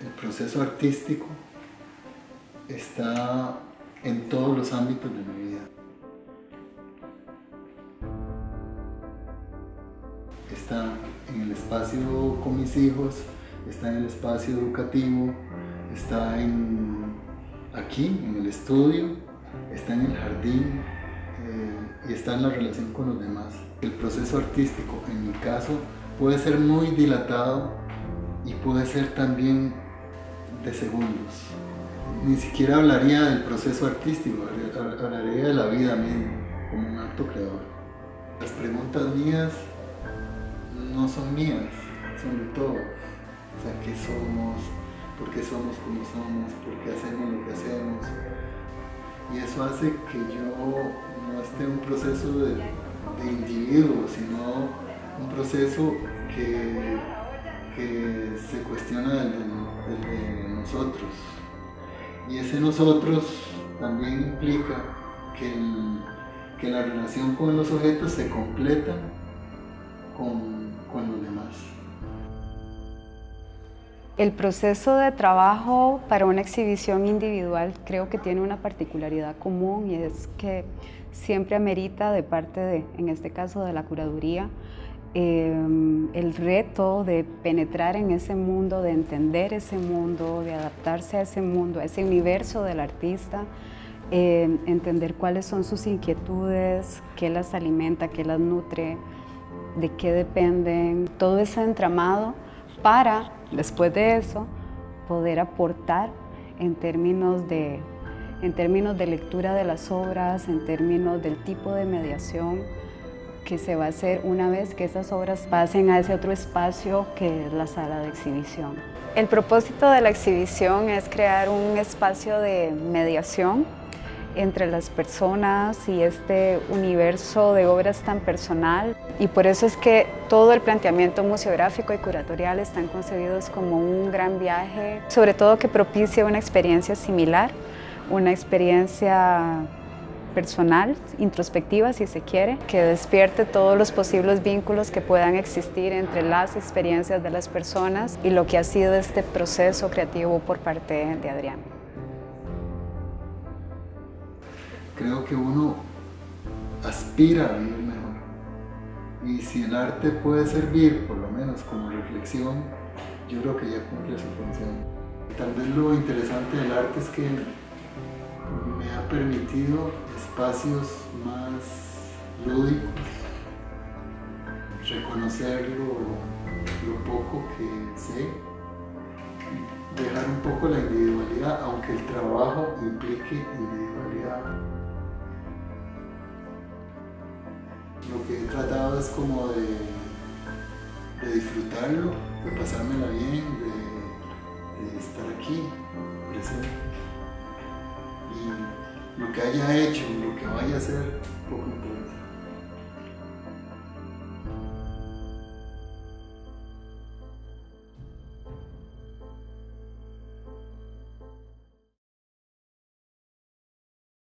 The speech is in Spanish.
El proceso artístico está en todos los ámbitos de mi vida. Está en el espacio con mis hijos, está en el espacio educativo, está en, aquí, en el estudio, está en el jardín eh, y está en la relación con los demás. El proceso artístico, en mi caso, puede ser muy dilatado y puede ser también segundos. Ni siquiera hablaría del proceso artístico, hablaría de la vida misma como un acto creador. Las preguntas mías no son mías, son de todos. O sea, ¿qué somos? ¿Por qué somos como somos? ¿Por qué hacemos lo que hacemos? Y eso hace que yo no esté en un proceso de individuo, sino un proceso que, que se cuestiona desde, nosotros. Y ese nosotros también implica que, que la relación con los objetos se completa con, con los demás. El proceso de trabajo para una exhibición individual creo que tiene una particularidad común y es que siempre amerita de parte de, en este caso de la curaduría, Em, el reto de penetrar en ese mundo, de entender ese mundo, de adaptarse a ese mundo, a ese universo del artista, em, entender cuáles son sus inquietudes, qué las alimenta, qué las nutre, de qué dependen, todo ese entramado para, después de eso, poder aportar en términos de, en términos de lectura de las obras, en términos del tipo de mediación, que se va a hacer una vez que esas obras pasen a ese otro espacio que es la sala de exhibición. El propósito de la exhibición es crear un espacio de mediación entre las personas y este universo de obras tan personal. Y por eso es que todo el planteamiento museográfico y curatorial están concebidos como un gran viaje, sobre todo que propicie una experiencia similar, una experiencia personal, introspectiva si se quiere, que despierte todos los posibles vínculos que puedan existir entre las experiencias de las personas y lo que ha sido este proceso creativo por parte de Adrián. Creo que uno aspira a vivir mejor y si el arte puede servir por lo menos como reflexión, yo creo que ya cumple su función. Tal vez lo interesante del arte es que me ha permitido espacios más lúdicos, reconocer lo, poco que sé, dejar un poco la individualidad, aunque el trabajo implique individualidad. Lo que he tratado es como de, de disfrutarlo, de pasármela bien, de, haya hecho, lo que vaya a hacer, poco.